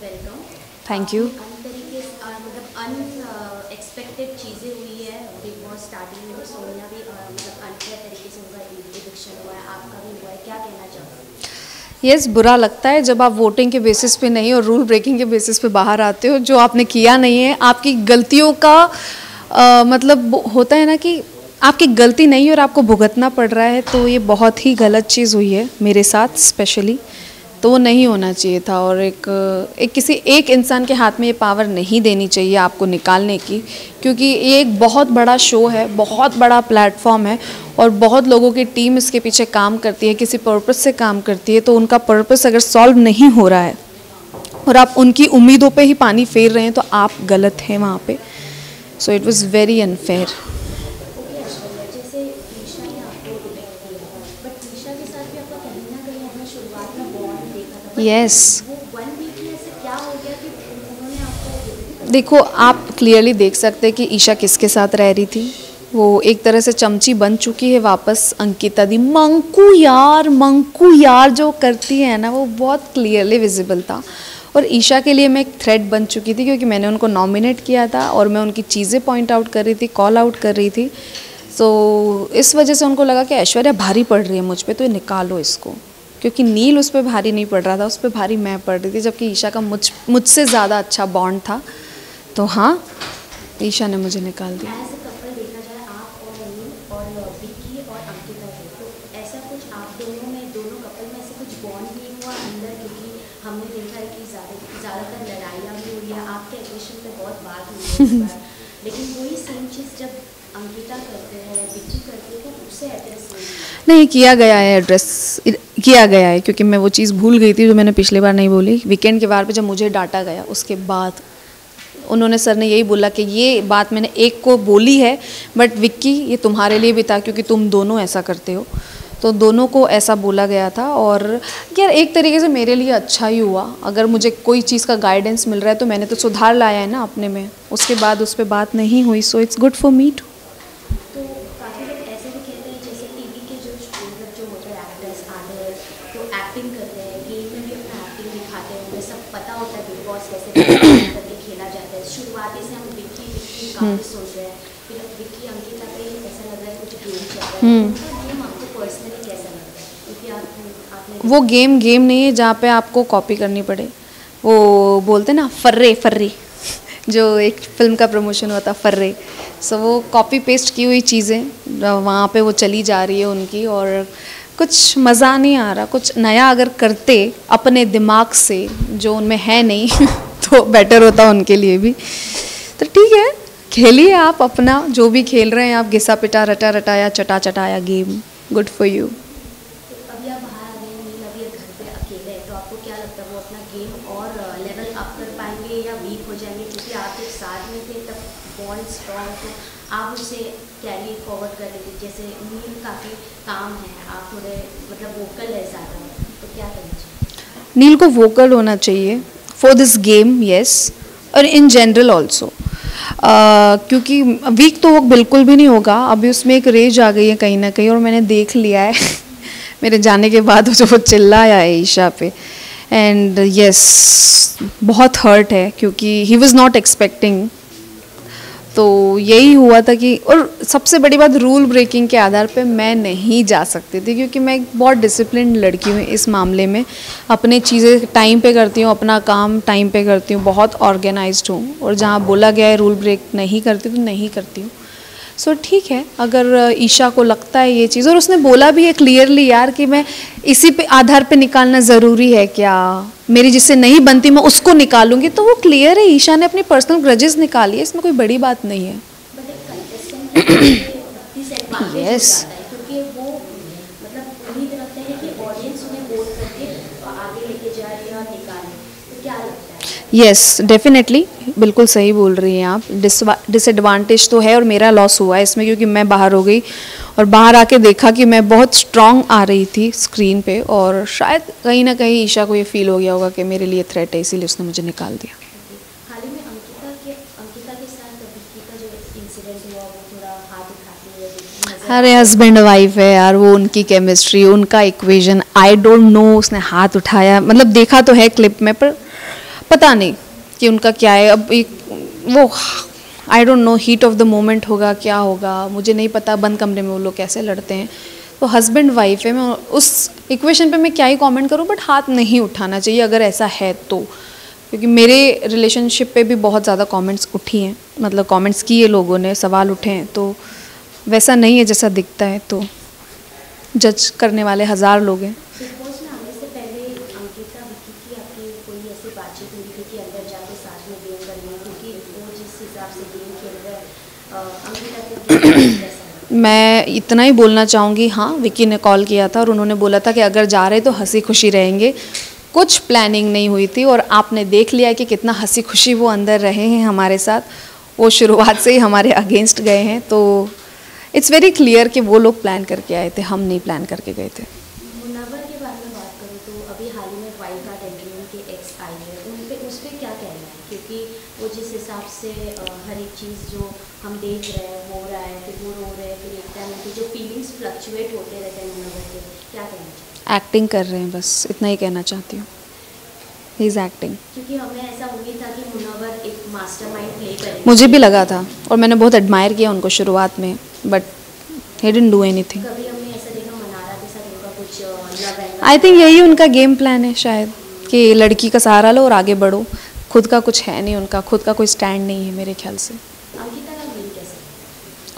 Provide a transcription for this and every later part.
Welcome thank you तरीके मतलब unexpected चीज़ें हुई है बिग बॉस स्टार्टिंग में तो सोनिया भी मतलब अनफेयर तरीके से उनका हुआ है आपका भी हुआ है क्या कहना चाहोगे? यस बुरा लगता है जब आप वोटिंग के बेसिस पे नहीं और रूल ब्रेकिंग के बेसिस पे बाहर आते हो जो आपने किया नहीं है आपकी गलतियों का अ, मतलब होता है ना कि आपकी गलती नहीं है और आपको भुगतना पड़ रहा है तो ये बहुत ही गलत चीज़ हुई है मेरे साथ स्पेशली तो वो नहीं होना चाहिए था और एक एक किसी एक इंसान के हाथ में ये पावर नहीं देनी चाहिए आपको निकालने की, क्योंकि ये एक बहुत बड़ा शो है, बहुत बड़ा प्लेटफॉर्म है और बहुत लोगों की टीम इसके पीछे काम करती है, किसी पर्पस से काम करती है तो उनका पर्पस अगर सॉल्व नहीं हो रहा है और आप उनकी उम्मीदों पर ही पानी फेर रहे हैं तो आप गलत हैं वहाँ पर so it was very unfair आपको देखो, आप क्लियरली देख सकते हैं कि ईशा किसके साथ रह रही थी। वो एक तरह से चमची बन चुकी है वापस अंकिता दी। मंकू यार मंकू यार जो करती है ना, वो बहुत क्लियरली विजिबल था। और ईशा के लिए मैं एक थ्रेड बन चुकी थी क्योंकि मैंने उनको नॉमिनेट किया था और मैं उनकी चीज़ें पॉइंट आउट कर रही थी कॉल आउट कर रही थी। सो इस वजह से उनको लगा कि ऐश्वर्या भारी पड़ रही है मुझ पर तो निकालो इसको। क्योंकि नील उस पर भारी नहीं पड़ रहा था, उस पर भारी मैं पड़ रही थी, जबकि ईशा का मुझ, मुझसे ज़्यादा अच्छा बॉन्ड था। तो हाँ ईशा ने मुझे निकाल दिया। तो लेकिन वही सेम चीज़ जब तो नहीं किया गया है एड्रेस किया गया है, क्योंकि मैं वो चीज़ भूल गई थी जो मैंने पिछली बार नहीं बोली। वीकेंड के बार पे जब मुझे डांटा गया, उसके बाद उन्होंने सर ने यही बोला कि ये बात मैंने एक को बोली है बट विक्की, ये तुम्हारे लिए भी था, क्योंकि तुम दोनों ऐसा करते हो। तो दोनों को ऐसा बोला गया था और यार, एक तरीके से मेरे लिए अच्छा ही हुआ। अगर मुझे कोई चीज़ का गाइडेंस मिल रहा है तो मैंने तो सुधार लाया है ना अपने में। उसके बाद उस पर बात नहीं हुई so it's good for me too तो काफ़ी लोग ऐसे भी कहते हैं जैसे टीवी के जो मतलब जो होते हैं एक्टर्स आधे तो एक्टिंग करते हैं गेम में भी अपना एक्टिंग दिखाते हैं उन्हें सब पता होता है बिग बॉस कैसे करके खेला जाता है। शुरुआती से हम विक्की विक्की काफ़ी सोच रहे हैं। फिर विक्की अंकिता पे ऐसा लग रहा है कुछ गेम चल रहा है। गेम आपको पर्सनली कैसा लगता है? क्योंकि आप आपने वो गेम गेम नहीं है जहाँ पे आपको कॉपी करनी पड़े। वो बोलते ना फर्रे फर्रे। जो एक फ़िल्म का प्रमोशन हुआ था फर्रे। सो वो कॉपी पेस्ट की हुई चीज़ें वहाँ पे वो चली जा रही है उनकी और कुछ मज़ा नहीं आ रहा, कुछ नया अगर करते अपने दिमाग से, जो उनमें है नहीं तो बेटर होता उनके लिए भी। तो ठीक है, खेलिए आप अपना, जो भी खेल रहे हैं आप घिसा पिटा रटा रटाया चटा चटाया गेम गुड फॉर यू पे अकेले हैं। तो आपको क्या लगता है वो अपना गेम और लेवल अप कर पाएँगे या वीक हो जाएँगे? क्योंकि आप जब साथ में थे, तब बॉन्ड स्ट्रॉन्ग तो आप उसे कैरी फॉरवर्ड कर थे, जैसे नील काफ़ी काम है। आप थोड़े मतलब वोकल है ज़्यादा। तो क्या करना चाहिए? नील को वोकल होना चाहिए। फॉर दिस गेम येस और इन जनरल ऑल्सो क्योंकि वीक तो वो बिल्कुल भी नहीं होगा। अभी उसमें एक रेज आ गई है कहीं ना कहीं, और मैंने देख लिया है। मेरे जाने के बाद जो वो चिल्लाया है ईशा पे। एंड यस yes, बहुत हर्ट है क्योंकि ही वॉज़ नॉट एक्सपेक्टिंग तो यही हुआ था कि और सबसे बड़ी बात रूल ब्रेकिंग के आधार पे मैं नहीं जा सकती थी क्योंकि मैं एक बहुत डिसिप्लिन लड़की हूँ इस मामले में। अपने चीज़ें टाइम पे करती हूँ अपना काम टाइम पे करती हूँ बहुत ऑर्गेनाइज्ड हूँ। और जहाँ बोला गया है रूल ब्रेक नहीं करती तो नहीं करती हूँ। सो ठीक है अगर ईशा को लगता है ये चीज़ और उसने बोला भी है क्लियरली यार कि मैं इसी पे आधार पे निकालना ज़रूरी है क्या? मेरी जिससे नहीं बनती मैं उसको निकालूँगी। तो वो क्लियर है ईशा ने अपनी पर्सनल ग्रजेस निकाली है इसमें कोई बड़ी बात नहीं है। Disadvantage Yes. जाता है क्योंकि वो मतलब उम्मीद रखते हैं कि ऑडियंस उन्हें वोट करके आगे लेके जाए या निकाले तो क्या यस डेफिनेटली बिल्कुल सही बोल रही हैं आप। डिसएडवांटेज तो है और मेरा लॉस हुआ है इसमें क्योंकि मैं बाहर हो गई और बाहर आके देखा कि मैं बहुत स्ट्रांग आ रही थी स्क्रीन पे और शायद कहीं ना कहीं ईशा को ये फील हो गया होगा कि मेरे लिए थ्रेट है इसीलिए उसने मुझे निकाल दिया। अरे हस्बैंड वाइफ है यार वो उनकी केमिस्ट्री उनका इक्वेशन आई डोंट नो उसने हाथ उठाया। मतलब देखा तो है क्लिप में पर पता नहीं कि उनका क्या है। अब एक वो I don't know heat of the moment होगा, क्या होगा। मुझे नहीं पता बंद कमरे में वो लोग कैसे लड़ते हैं। तो हस्बैंड वाइफ है, मैं उस इक्वेशन पे मैं क्या ही कमेंट करूँ बट हाथ नहीं उठाना चाहिए अगर ऐसा है तो। क्योंकि मेरे रिलेशनशिप पे भी बहुत ज़्यादा कमेंट्स उठी हैं। मतलब कमेंट्स किए लोगों ने, सवाल उठे हैं तो वैसा नहीं है जैसा दिखता है तो जज करने वाले हज़ार लोग हैं बिग बॉस में आने से पहले अंकिता विक्की की आपकी कोई ऐसी बातचीत हुई थी कि अंदर जाके साथ में गेम करनी है क्योंकि वो जिस हिसाब से गेम खेल रहे? मैं इतना ही बोलना चाहूँगी हाँ विकी ने कॉल किया था और उन्होंने बोला था कि अगर जा रहे तो हँसी खुशी रहेंगे। कुछ प्लानिंग नहीं हुई थी और आपने देख लिया कि कितना हँसी खुशी वो अंदर रहे हैं हमारे साथ। वो शुरुआत से ही हमारे अगेंस्ट गए हैं तो इट्स वेरी क्लियर कि वो लोग प्लान करके आए थे, हम नहीं प्लान करके गए थे मुनव्वर के बारे में बात करूँ तो अभी हाल ही में वाइल्ड कार्ड एंट्री उनके एक्स आई है। उन पे उस पर क्या कहना है? क्योंकि वो जिस हिसाब से हर एक चीज़ जो हम देख रहे हैं हो रहा है फिर वो रो रहे हैं फिर एक टाइम जो फीलिंग्स फ्लक्चुएट होते रहते हैं मुनव्वर के क्या कहना चाहिए एक्टिंग कर रहे हैं बस इतना ही कहना चाहती हूँ। ही इज़ एक्टिंग क्योंकि हमें ऐसा उम्मीद था कि मुनव्वर एक मास्टरमाइंड प्ले करेंगे। मुझे भी लगा था और मैंने बहुत एडमायर किया उनको शुरुआत में but he didn't do anything कभी हमने ऐसा देखा मनारा के साथ उनका कुछ लव आई थिंक यही उनका गेम प्लान है शायद कि लड़की का सहारा लो और आगे बढ़ो। खुद का कुछ है नहीं उनका खुद का कोई स्टैंड नहीं है मेरे ख्याल से।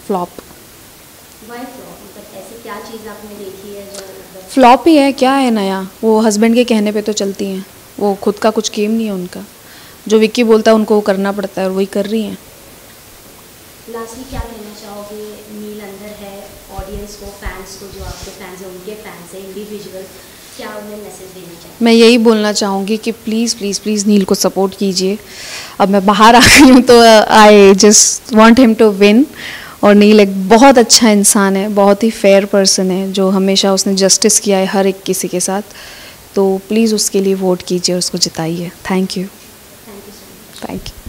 फ्लॉप फ्लॉप मतलब है मतलब फ्लॉप ही है क्या है नया? वो हस्बैंड के कहने पे तो चलती हैं। वो खुद का कुछ गेम नहीं है उनका। जो विक्की बोलता है उनको वो करना पड़ता है और वही कर रही हैं। लास्टली क्या कहना चाहोगे? नील अंदर है ऑडियंस को फैंस को जो आपके फैंस हैं उनके फैंस हैं इंडिविजुअल क्या उन्हें मैसेज देना चाहिए मैं यही बोलना चाहूँगी कि प्लीज़ प्लीज़ प्लीज़ नील को सपोर्ट कीजिए। अब मैं बाहर आ गई हूँ तो I just want him to win और नील एक बहुत अच्छा इंसान है बहुत ही फेयर पर्सन है जो हमेशा उसने जस्टिस किया है हर एक किसी के साथ। तो प्लीज़ उसके लिए वोट कीजिए उसको जिताइए। Thank you thank you